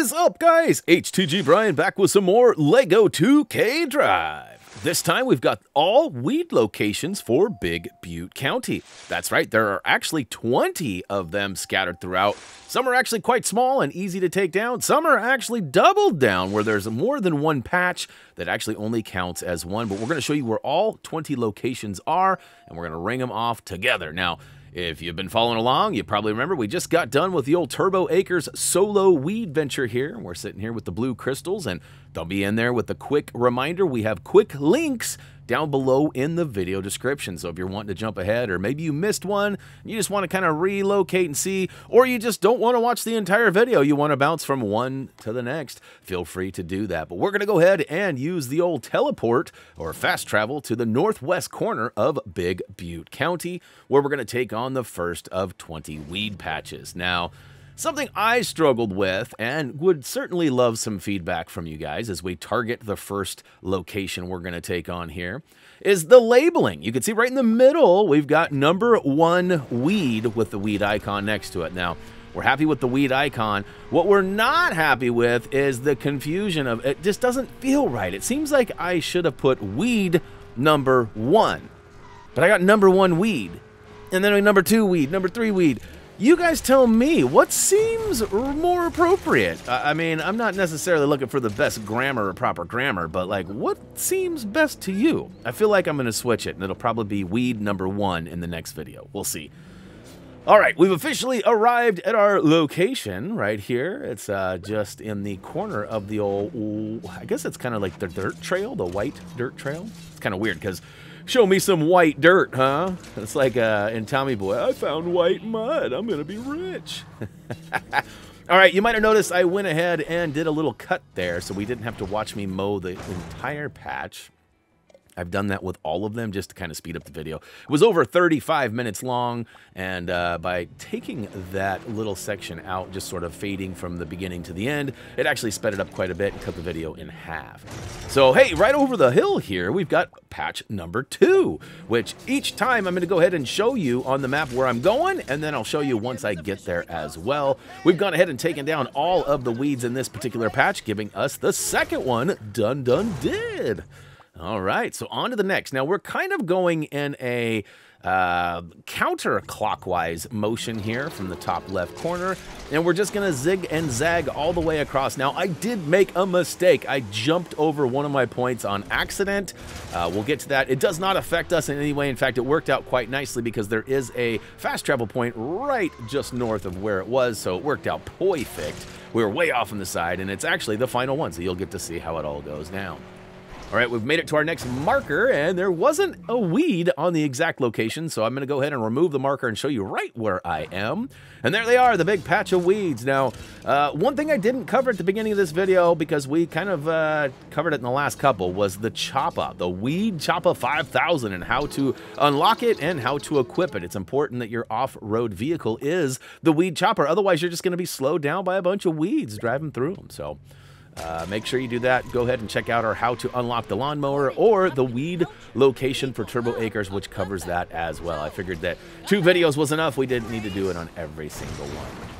is up, guys? HTG Brian back with some more LEGO 2K Drive. This time we've got all weed locations for Big Butte County. That's right, there are actually 20 of them scattered throughout. Some are actually quite small and easy to take down. Some are actually doubled down where there's more than one patch that actually only counts as one. But we're going to show you where all 20 locations are and we're going to ring them off together. Now, if you've been following along, you probably remember we just got done with the old Turbo Acres solo weed venture here. We're sitting here with the blue crystals, and they'll be in there with the quick reminder. We have quick links down below in the video description. So if you're wanting to jump ahead or maybe you missed one, you just want to kind of relocate and see, or you just don't want to watch the entire video, you want to bounce from one to the next, feel free to do that. But we're going to go ahead and use the old teleport or fast travel to the northwest corner of Big Butte County, where we're going to take on the first of 20 weed patches. Now, Something I struggled with and would certainly love some feedback from you guys as we target the first location we're going to take on here is the labeling. You can see right in the middle, we've got number one weed with the weed icon next to it. Now, we're happy with the weed icon. What we're not happy with is the confusion of it just doesn't feel right. It seems like I should have put weed number one, but I got number one weed, and then number two weed, number three weed. You guys tell me what seems more appropriate. I mean, I'm not necessarily looking for the best grammar or proper grammar, but like, what seems best to you? I feel like I'm to switch it, and it'll probably be weed number one in the next video. We'll see. All right, we've officially arrived at our location right here. It's uh, just in the corner of the old, I guess it's kind of like the dirt trail, the white dirt trail. It's kind of weird because Show me some white dirt, huh? It's like uh, in Tommy Boy, I found white mud. I'm going to be rich. All right, you might have noticed I went ahead and did a little cut there so we didn't have to watch me mow the entire patch. I've done that with all of them just to kind of speed up the video. It was over 35 minutes long, and uh, by taking that little section out, just sort of fading from the beginning to the end, it actually sped it up quite a bit and cut the video in half. So, hey, right over the hill here, we've got patch number two, which each time I'm going to go ahead and show you on the map where I'm going, and then I'll show you once I get there as well. We've gone ahead and taken down all of the weeds in this particular patch, giving us the second one done, done, did. All right, so on to the next. Now we're kind of going in a uh, counterclockwise motion here from the top left corner, and we're just gonna zig and zag all the way across. Now I did make a mistake. I jumped over one of my points on accident. Uh, we'll get to that. It does not affect us in any way. In fact, it worked out quite nicely because there is a fast travel point right just north of where it was, so it worked out perfect. We were way off on the side, and it's actually the final one, so you'll get to see how it all goes down. All right, we've made it to our next marker, and there wasn't a weed on the exact location, so I'm going to go ahead and remove the marker and show you right where I am. And there they are, the big patch of weeds. Now, uh, one thing I didn't cover at the beginning of this video, because we kind of uh, covered it in the last couple, was the Choppa, the Weed Choppa 5000, and how to unlock it and how to equip it. It's important that your off-road vehicle is the Weed Choppa, otherwise you're just going to be slowed down by a bunch of weeds driving through them. So... Uh, make sure you do that. Go ahead and check out our how to unlock the lawnmower or the weed location for Turbo Acres, which covers that as well. I figured that two videos was enough. We didn't need to do it on every single one.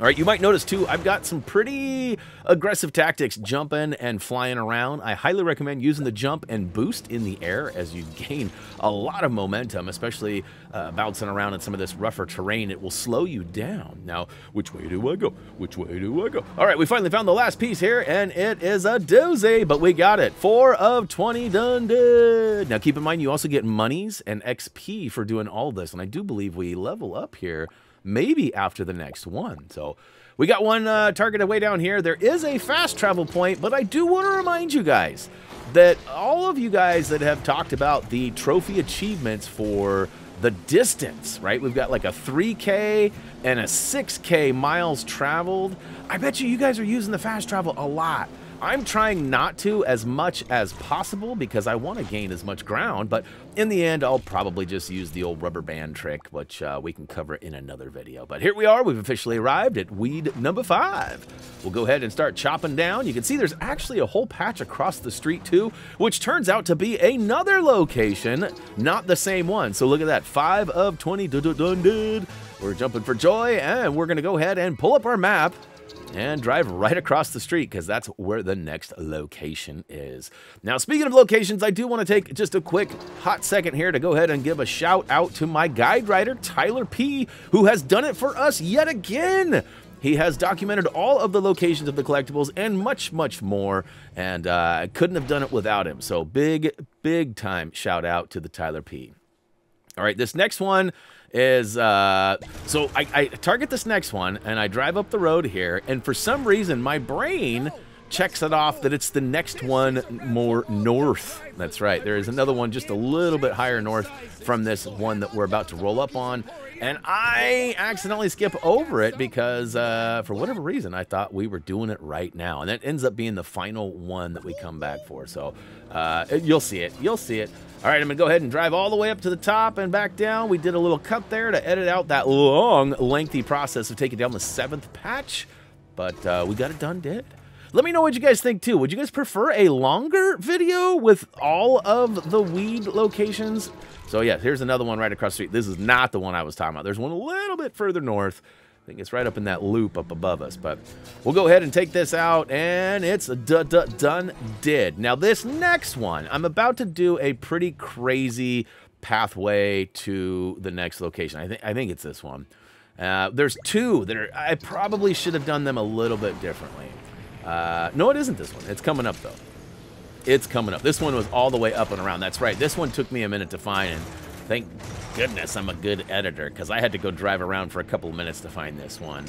All right, you might notice too, I've got some pretty aggressive tactics jumping and flying around. I highly recommend using the jump and boost in the air as you gain a lot of momentum, especially uh, bouncing around in some of this rougher terrain. It will slow you down. Now, which way do I go? Which way do I go? All right, we finally found the last piece here, and it is a doozy, but we got it. Four of 20 done did. Now, keep in mind, you also get monies and XP for doing all this, and I do believe we level up here maybe after the next one. So we got one uh, targeted way down here. There is a fast travel point, but I do want to remind you guys that all of you guys that have talked about the trophy achievements for the distance, right? We've got like a 3K and a 6K miles traveled. I bet you you guys are using the fast travel a lot. I'm trying not to as much as possible because I want to gain as much ground, but in the end, I'll probably just use the old rubber band trick, which uh, we can cover in another video. But here we are. We've officially arrived at weed number five. We'll go ahead and start chopping down. You can see there's actually a whole patch across the street too, which turns out to be another location, not the same one. So look at that, five of 20 dun, dun, dun, We're jumping for joy, and we're going to go ahead and pull up our map and drive right across the street because that's where the next location is. Now, speaking of locations, I do want to take just a quick hot second here to go ahead and give a shout out to my guide writer, Tyler P., who has done it for us yet again. He has documented all of the locations of the collectibles and much, much more, and uh, I couldn't have done it without him. So big, big time shout out to the Tyler P. All right, this next one is uh, so I, I, target this next one and I drive up the road here, and for some reason my brain checks it off that it's the next one more north. That's right. There is another one just a little bit higher north from this one that we're about to roll up on. And I accidentally skip over it because, uh, for whatever reason, I thought we were doing it right now. And that ends up being the final one that we come back for. So uh, you'll see it. You'll see it. All right, I'm going to go ahead and drive all the way up to the top and back down. We did a little cut there to edit out that long, lengthy process of taking down the seventh patch. But uh, we got it done, did. Let me know what you guys think, too. Would you guys prefer a longer video with all of the weed locations? So, yeah, here's another one right across the street. This is not the one I was talking about. There's one a little bit further north. I think it's right up in that loop up above us. But we'll go ahead and take this out, and it's a done did. Now, this next one, I'm about to do a pretty crazy pathway to the next location. I think I think it's this one. Uh, there's two that are, I probably should have done them a little bit differently. Uh, no, it isn't this one. It's coming up, though. It's coming up. This one was all the way up and around. That's right. This one took me a minute to find, and thank goodness I'm a good editor, because I had to go drive around for a couple of minutes to find this one.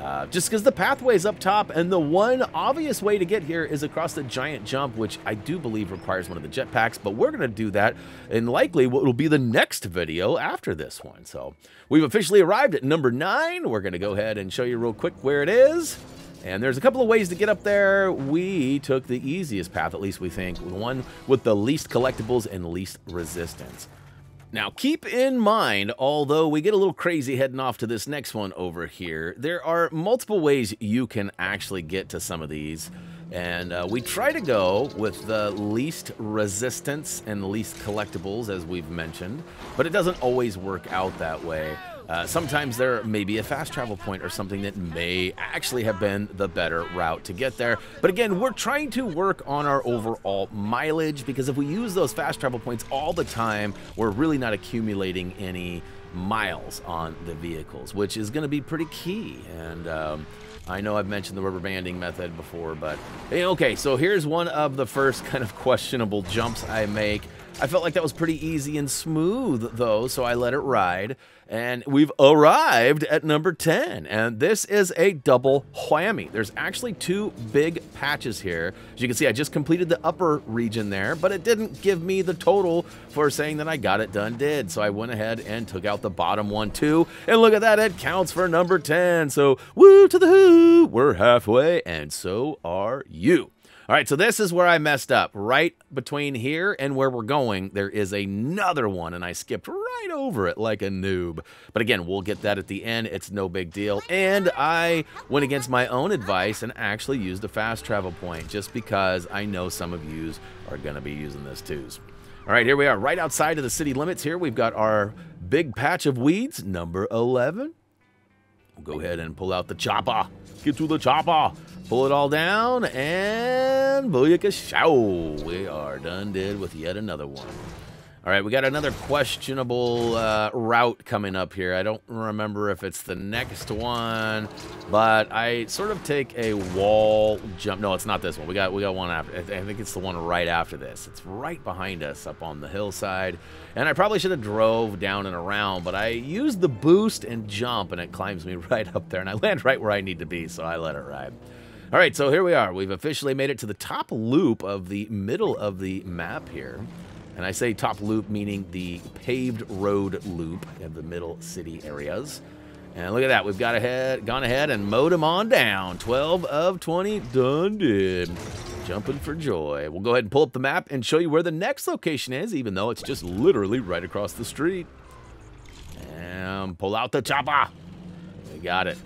Uh, just because the pathway's up top, and the one obvious way to get here is across the giant jump, which I do believe requires one of the jetpacks, but we're going to do that in likely what will be the next video after this one. So we've officially arrived at number nine. We're going to go ahead and show you real quick where it is. And there's a couple of ways to get up there. We took the easiest path, at least we think, the one with the least collectibles and least resistance. Now, keep in mind, although we get a little crazy heading off to this next one over here, there are multiple ways you can actually get to some of these. And uh, we try to go with the least resistance and least collectibles, as we've mentioned, but it doesn't always work out that way. Uh, sometimes there may be a fast travel point or something that may actually have been the better route to get there. But again, we're trying to work on our overall mileage because if we use those fast travel points all the time, we're really not accumulating any miles on the vehicles, which is going to be pretty key. And um, I know I've mentioned the rubber banding method before, but okay, so here's one of the first kind of questionable jumps I make. I felt like that was pretty easy and smooth, though, so I let it ride. And we've arrived at number 10. And this is a double whammy. There's actually two big patches here. As you can see, I just completed the upper region there, but it didn't give me the total for saying that I got it done did. So I went ahead and took out the bottom one too. And look at that, it counts for number 10. So woo to the who, we're halfway, and so are you. All right, so this is where I messed up. Right between here and where we're going, there is another one, and I skipped right over it like a noob. But again, we'll get that at the end. It's no big deal. And I went against my own advice and actually used a fast travel point just because I know some of yous are going to be using this too. All right, here we are, right outside of the city limits here. We've got our big patch of weeds, number 11. Go ahead and pull out the chopper. Get to the chopper. Pull it all down, and booyaka show. We are done dead with yet another one. All right, we got another questionable uh, route coming up here. I don't remember if it's the next one, but I sort of take a wall jump. No, it's not this one. We got we got one after. I think it's the one right after this. It's right behind us up on the hillside. And I probably should have drove down and around, but I used the boost and jump, and it climbs me right up there, and I land right where I need to be, so I let it ride. All right, so here we are. We've officially made it to the top loop of the middle of the map here. And I say top loop meaning the paved road loop in the middle city areas. And look at that. We've got ahead, gone ahead and mowed them on down. 12 of 20 done did. Jumping for joy. We'll go ahead and pull up the map and show you where the next location is, even though it's just literally right across the street. And pull out the chopper. We got it.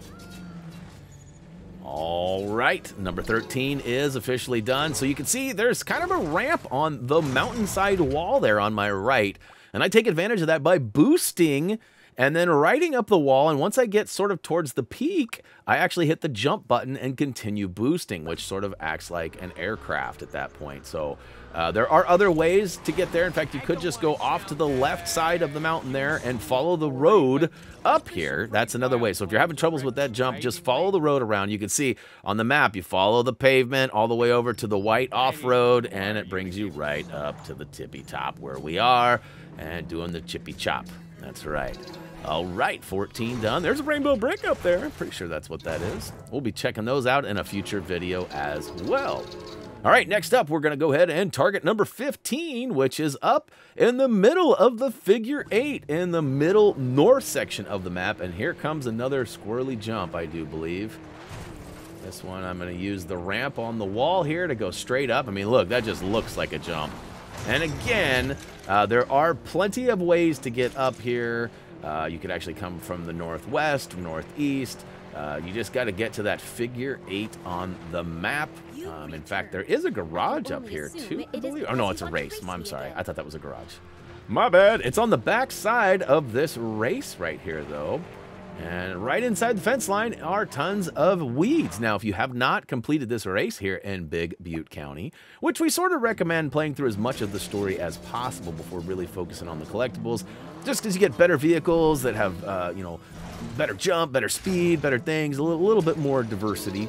All right, number 13 is officially done. So you can see there's kind of a ramp on the mountainside wall there on my right. And I take advantage of that by boosting and then riding up the wall. And once I get sort of towards the peak, I actually hit the jump button and continue boosting, which sort of acts like an aircraft at that point. So uh, there are other ways to get there. In fact, you could just go off to the left side of the mountain there and follow the road up here. That's another way. So if you're having troubles with that jump, just follow the road around. You can see on the map, you follow the pavement all the way over to the white off-road, and it brings you right up to the tippy top where we are and doing the chippy chop. That's right. All right, 14 done. There's a rainbow brick up there. I'm pretty sure that's what that is. We'll be checking those out in a future video as well. All right, next up, we're going to go ahead and target number 15, which is up in the middle of the figure eight, in the middle north section of the map. And here comes another squirrely jump, I do believe. This one, I'm going to use the ramp on the wall here to go straight up. I mean, look, that just looks like a jump. And again, uh, there are plenty of ways to get up here. Uh, you could actually come from the northwest, northeast. Uh, you just got to get to that figure eight on the map. Um, in fact, there is a garage up here too. Oh no, it's a race. I'm sorry. I thought that was a garage. My bad. It's on the back side of this race right here, though. And right inside the fence line are tons of weeds. Now, if you have not completed this race here in Big Butte County, which we sort of recommend playing through as much of the story as possible before really focusing on the collectibles, just because you get better vehicles that have, uh, you know, better jump, better speed, better things, a little, little bit more diversity.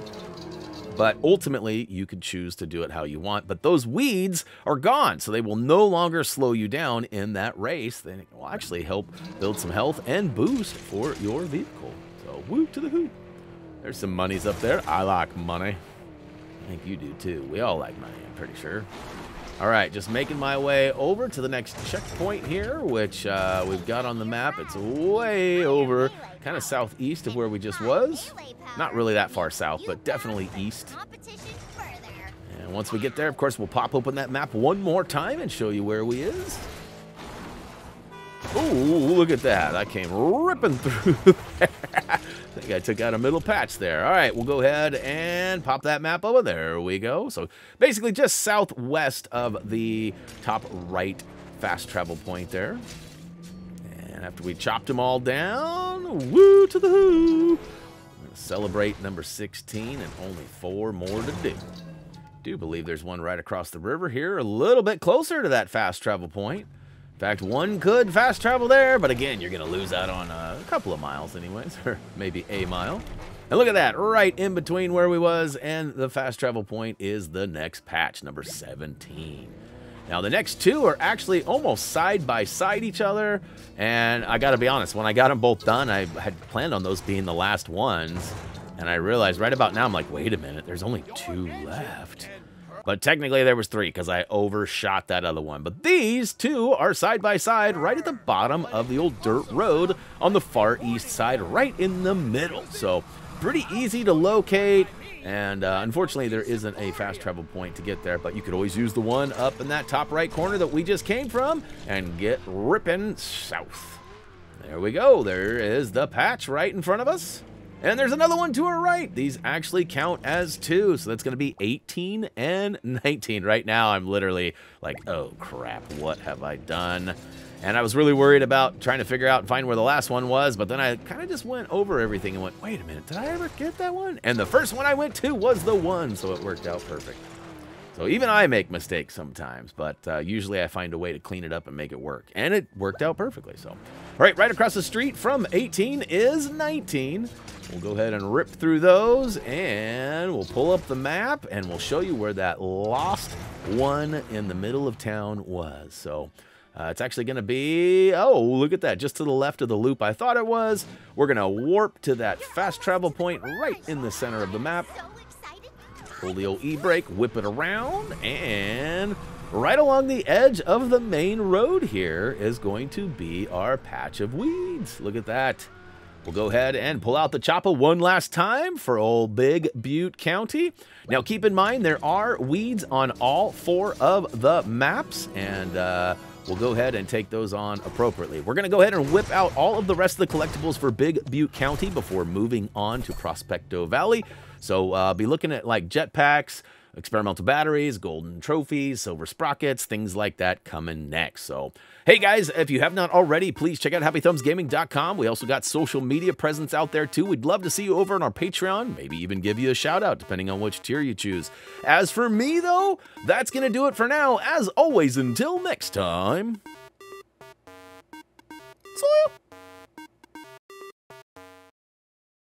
But ultimately, you could choose to do it how you want. But those weeds are gone, so they will no longer slow you down in that race. They will actually help build some health and boost for your vehicle. So, woo to the hoop. There's some monies up there. I like money. I think you do too. We all like money, I'm pretty sure. All right, just making my way over to the next checkpoint here, which uh, we've got on the map. It's way over, kind of southeast of where we just was. Not really that far south, but definitely east. And once we get there, of course, we'll pop open that map one more time and show you where we is. Ooh, look at that. I came ripping through I think I took out a middle patch there. All right, we'll go ahead and pop that map over. There we go. So basically just southwest of the top right fast travel point there. And after we chopped them all down, woo to the who. Celebrate number 16 and only four more to do. Do believe there's one right across the river here, a little bit closer to that fast travel point. In fact, one could fast travel there, but again, you're going to lose out on a couple of miles anyways, or maybe a mile. And look at that, right in between where we was and the fast travel point is the next patch, number 17. Now, the next two are actually almost side by side each other, and I gotta be honest, when I got them both done, I had planned on those being the last ones, and I realized right about now, I'm like, wait a minute, there's only two left. But technically there was three because I overshot that other one. But these two are side by side right at the bottom of the old dirt road on the far east side, right in the middle. So pretty easy to locate. And uh, unfortunately, there isn't a fast travel point to get there, but you could always use the one up in that top right corner that we just came from and get ripping south. There we go. There is the patch right in front of us. And there's another one to our right. These actually count as two, so that's going to be 18 and 19. Right now, I'm literally like, oh crap, what have I done? And I was really worried about trying to figure out and find where the last one was, but then I kind of just went over everything and went, wait a minute, did I ever get that one? And the first one I went to was the one, so it worked out perfect. So even I make mistakes sometimes, but uh, usually I find a way to clean it up and make it work. And it worked out perfectly. So, all right, right across the street from 18 is 19. We'll go ahead and rip through those and we'll pull up the map and we'll show you where that lost one in the middle of town was. So uh, it's actually going to be, oh, look at that, just to the left of the loop I thought it was. We're going to warp to that fast travel point right in the center of the map. Old e-brake, whip it around, and right along the edge of the main road here is going to be our patch of weeds. Look at that. We'll go ahead and pull out the chopper one last time for old Big Butte County. Now keep in mind there are weeds on all four of the maps and uh, we'll go ahead and take those on appropriately. We're going to go ahead and whip out all of the rest of the collectibles for Big Butte County before moving on to Prospecto Valley. So uh, be looking at like jetpacks, experimental batteries, golden trophies, silver sprockets, things like that coming next. So, hey guys, if you have not already, please check out happythumbsgaming.com. We also got social media presence out there too. We'd love to see you over on our Patreon, maybe even give you a shout out depending on which tier you choose. As for me though, that's going to do it for now. As always, until next time. Soil.